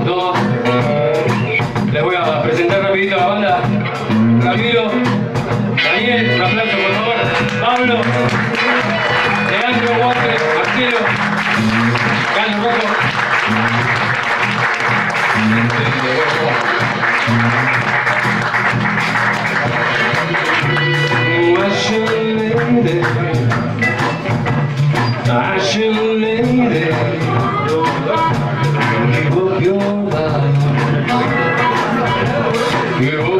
No, les voy a presentar rapidito a la banda. Ramiro, Daniel, un aplauso por favor. Pablo, Leandro, Walter, Marcelo, Carlos Rojo. Fashion lady, give up your